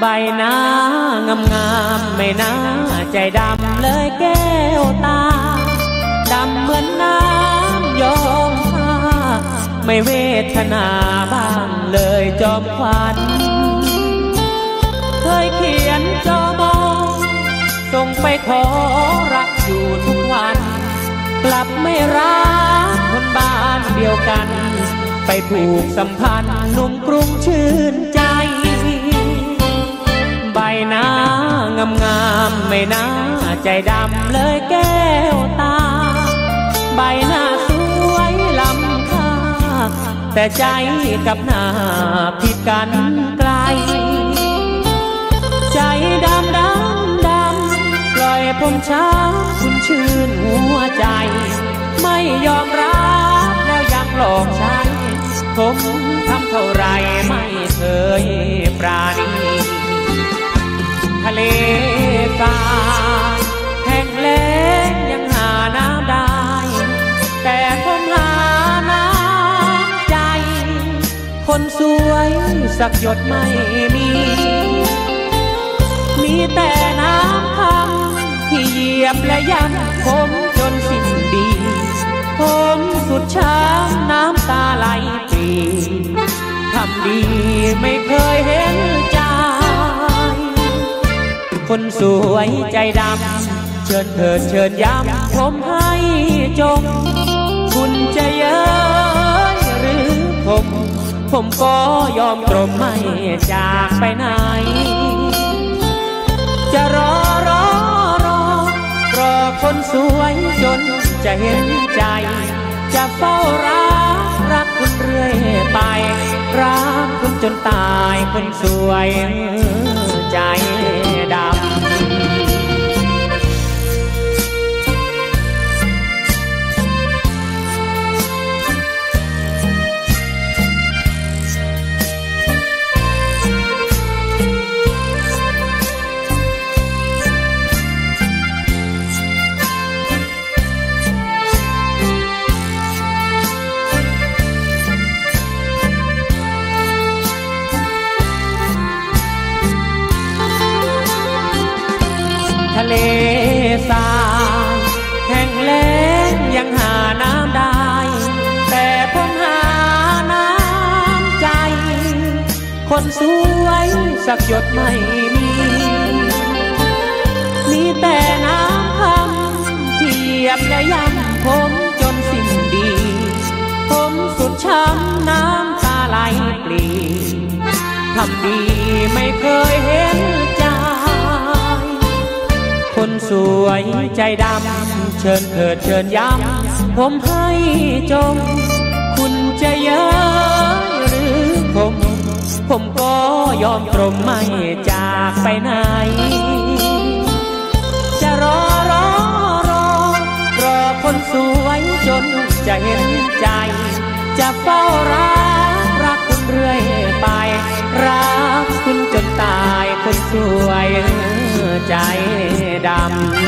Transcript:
ใบหน้างามงามไม่น่าใจดำเลยแก้วตา ดำเหมือนน้ำยอมผ้าไม่เวทนาบ้างเลยจอมควันเคยเขียนจอมองส่งไปขอรักอยู่ทุกวัน กลับไม่รักคนบ้านเดียวกัน ไปผูกสัมพันธ์หนุ่มกรุงชื่น ไม่น่าใจดำเลยแก้วตา ใบหน้าสวยล้ำค่า แต่ใจกับหน้าผิดกันไกล ใจดำดำดำปล่อยผมช้าคุณชื่นหัวใจ ไม่ยอมรับแล้วยังหลอกใช้ผมทำเท่าไรไม่เคยปราณีทะเล สาแห้งแล้งยังหาน้ำได้ แต่ผมหาน้ำใจ คนสวยสักหยดไม่มี มีแต่น้ำคำที่เหยียบและย้ำผมจนสิ้นดี ผมสุดช้ำน้ำตาไหลปีทำดี คนสวยใจดำ เชิญเถิดเชิญย้ำผมให้จง คุณจะเย้ยหรือผม ผมก็ยอมตรมไม่จากไปไหน จะรอรอรอรอคนสวยจนจะเห็นใจ จะเฝ้ารักรักคุณเรื่อยไป รักคุณจนตายคนสวยใจ เลทราแห้งแล้งยังหาน้ำได้ แต่ผมหาน้ำใจ คนสวยสักหยดไม่มี มีแต่น้ำคำเหยียบและย้ำผมจนสิ้นดี ผมสุดช้ำน้ำตาไหลปลีทำดีไม่เคยเห็น สวยใจดำ เชิญเถิดเชิญย้ำ ผมให้จง คุณจะเย้ยหรือผม ผมก็ยอมตรมไม่จากไปไหน จะรอรอรอ รอคนสวยจนจะเห็นใจ จะเฝ้ารักรักคุณเรื่อยไป รักคุณจนตายคนสวยใจ ดำ